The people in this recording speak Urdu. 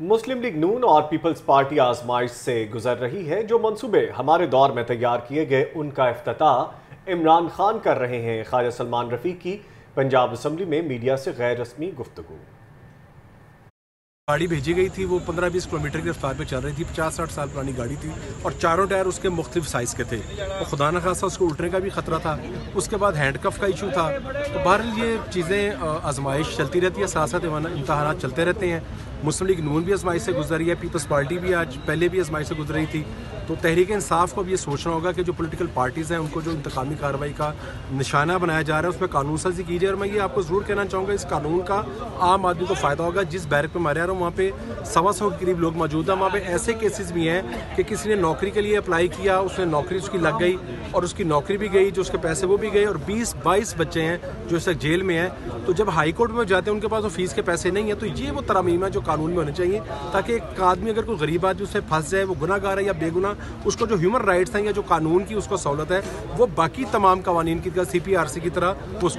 مسلم لیگ نون اور پیپلز پارٹی آزمائش سے گزر رہی ہے، جو منصوبے ہمارے دور میں تیار کیے گئے، ان کا افتتاح عمران خان کر رہے ہیں۔ خواجہ سلمان رفیق کی پنجاب اسمبلی میں میڈیا سے غیر رسمی گفتگو۔ گاڑی بھیجی گئی تھی، وہ پندرہ بیس کلومیٹر کی رفتار پہ چل رہی تھی۔ پچاس ساٹھ سال پرانی گاڑی تھی اور چاروں ٹائر اس کے مختلف سائز کے تھے۔ اور خدا نخواستہ اس کو الٹنے کا بھی خطرہ تھا۔ اس کے بعد ہینڈ کف کا ایشو تھا۔ تو بہرحال یہ چیزیں آزمائش چلتی رہتی ہے۔ ساتھ ساتھ امتحانات چلتے رہتے ہیں۔ مسلم لیگ نون بھی آزمائش سے گزری ہے، پیپلز پارٹی بھی آج پہلے بھی آزمائش سے گزر رہی تھی۔ تو تحریک انصاف کو بھی یہ سوچنا ہوگا کہ جو پولیٹیکل پارٹیز ہیں، ان کو جو انتقامی کارروائی کا نشانہ بنایا جا رہا ہے، اس میں قانون سازی کی جائے۔ اور میں یہ آپ کو ضرور کہنا چاہوں گا، اس قانون کا عام آدمی کو فائدہ ہوگا جس بیرک پہ مارے رہا ہوں وہاں پہ سوا سو کے قریب لوگ موجود ہیں۔ وہاں پہ ایسے کیسز بھی ہیں کہ کسی نے نوکری کے لیے اپلائی کیا، اس نے نوکری اس کی لگ گئی اور اس کی نوکری بھی گئی، جو اس کے پیسے وہ بھی گئے، اور بیس بائیس بچے ہیں جو اس وقت جیل میں ہیں۔ تو جب ہائی کورٹ میں جاتے ہیں، ان کے پاس وہ فیس کے پیسے نہیں ہیں، تو یہ وہ ترامیم ہے جو قانون میں ہونے چاہیے تاکہ ایک آدمی اگر کوئی غریب آدمی اس سے پھنس جائے، وہ گناہ گار ہے یا بے گناہ، اس کو جو ہیومن رائٹس ہیں یا جو قانون کی اس کو سہولت ہے، وہ باقی تمام قوانین کی طرح سی پی آر سی کی طرح اس